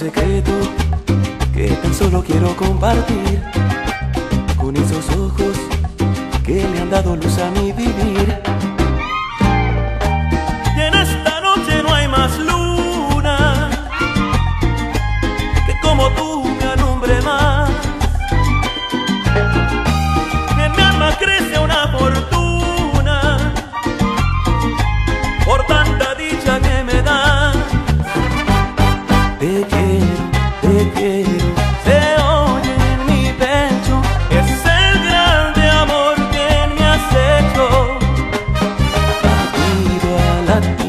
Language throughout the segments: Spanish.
un secreto que tan solo quiero compartir con esos ojos que le han dado luz a mi vivir. tat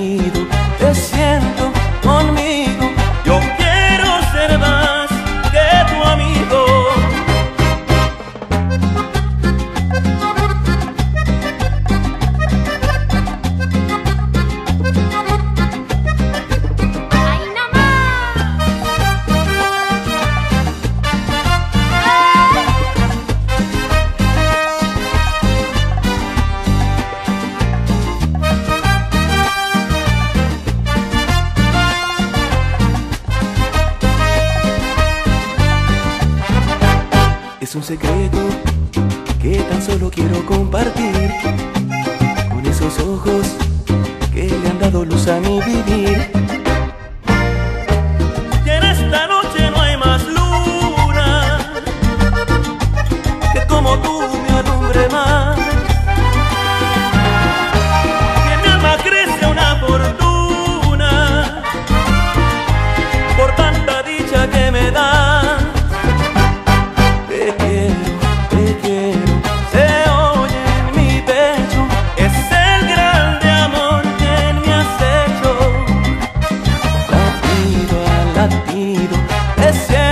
Es un secreto que tan solo quiero compartir con esos ojos es cierto.